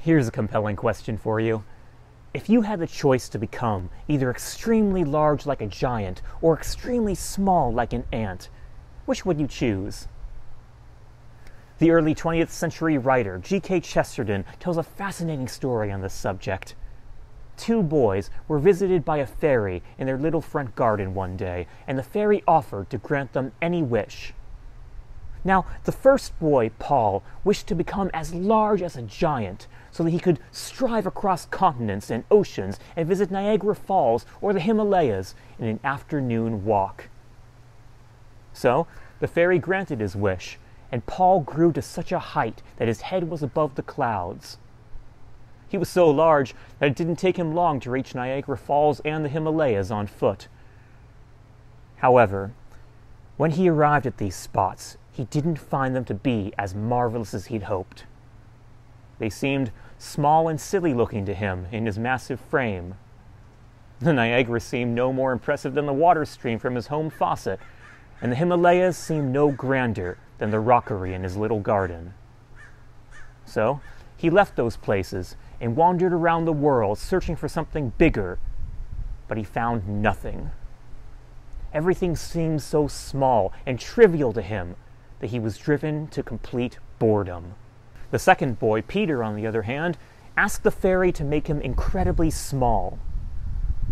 Here's a compelling question for you. If you had the choice to become either extremely large like a giant or extremely small like an ant, which would you choose? The early 20th century writer G.K. Chesterton tells a fascinating story on this subject. Two boys were visited by a fairy in their little front garden one day, and the fairy offered to grant them any wish. Now, the first boy, Paul, wished to become as large as a giant so that he could strive across continents and oceans and visit Niagara Falls or the Himalayas in an afternoon walk. So, the fairy granted his wish, and Paul grew to such a height that his head was above the clouds. He was so large that it didn't take him long to reach Niagara Falls and the Himalayas on foot. However, when he arrived at these spots, he didn't find them to be as marvelous as he'd hoped. They seemed small and silly looking to him in his massive frame. The Niagara seemed no more impressive than the water stream from his home faucet, and the Himalayas seemed no grander than the rockery in his little garden. So he left those places and wandered around the world searching for something bigger, but he found nothing. Everything seemed so small and trivial to him that he was driven to complete boredom. The second boy, Peter, on the other hand, asked the fairy to make him incredibly small.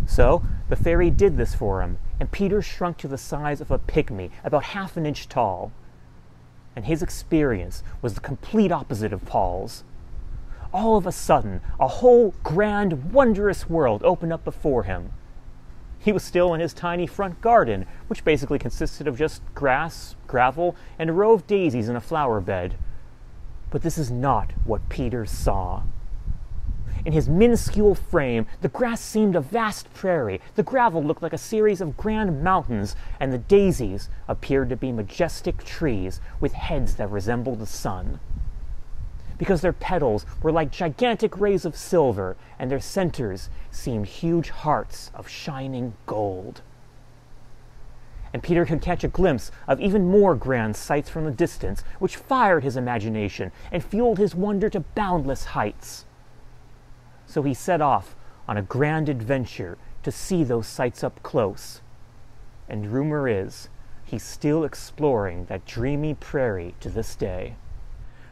So the fairy did this for him, and Peter shrunk to the size of a pygmy, about half an inch tall. And his experience was the complete opposite of Paul's. All of a sudden, a whole grand, wondrous world opened up before him. He was still in his tiny front garden, which basically consisted of just grass, gravel, and a row of daisies in a flower bed. But this is not what Peter saw. In his minuscule frame, the grass seemed a vast prairie, the gravel looked like a series of grand mountains, and the daisies appeared to be majestic trees with heads that resembled the sun because their petals were like gigantic rays of silver, and their centers seemed huge hearts of shining gold. And Peter could catch a glimpse of even more grand sights from the distance, which fired his imagination and fueled his wonder to boundless heights. So he set off on a grand adventure to see those sights up close. And rumor is, he's still exploring that dreamy prairie to this day.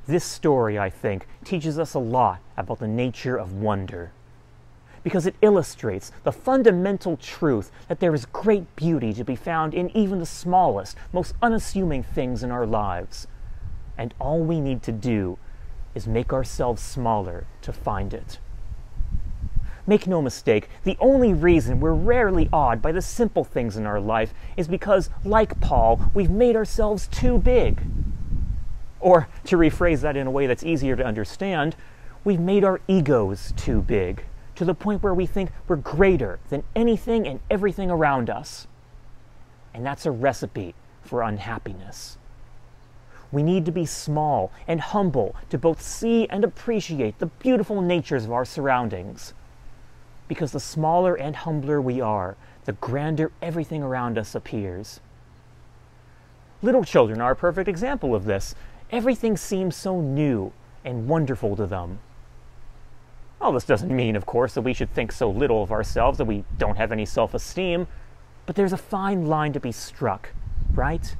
This story, I think, teaches us a lot about the nature of wonder because it illustrates the fundamental truth that there is great beauty to be found in even the smallest, most unassuming things in our lives. And all we need to do is make ourselves smaller to find it. Make no mistake, the only reason we're rarely awed by the simple things in our life is because, like Paul, we've made ourselves too big. Or, to rephrase that in a way that's easier to understand, we've made our egos too big, to the point where we think we're greater than anything and everything around us. And that's a recipe for unhappiness. We need to be small and humble to both see and appreciate the beautiful natures of our surroundings. Because the smaller and humbler we are, the grander everything around us appears. Little children are a perfect example of this everything seems so new and wonderful to them. All this doesn't mean, of course, that we should think so little of ourselves that we don't have any self esteem, but there's a fine line to be struck, right?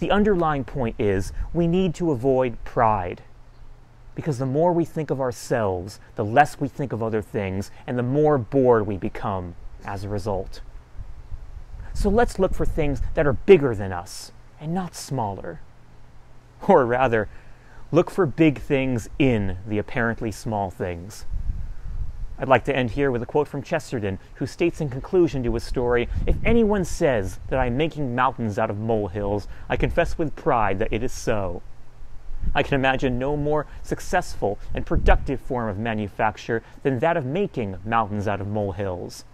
The underlying point is we need to avoid pride. Because the more we think of ourselves, the less we think of other things, and the more bored we become as a result. So let's look for things that are bigger than us and not smaller. Or rather, look for big things in the apparently small things. I'd like to end here with a quote from Chesterton, who states in conclusion to his story If anyone says that I am making mountains out of molehills, I confess with pride that it is so. I can imagine no more successful and productive form of manufacture than that of making mountains out of molehills.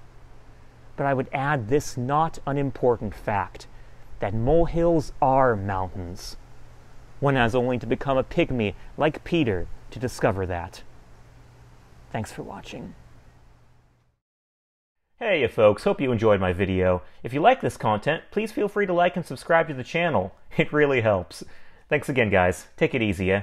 But I would add this not unimportant fact that molehills are mountains. One has only to become a pygmy like Peter to discover that. Thanks for watching. Hey folks, hope you enjoyed my video. If you like this content, please feel free to like and subscribe to the channel. It really helps. Thanks again guys. Take it easy, eh?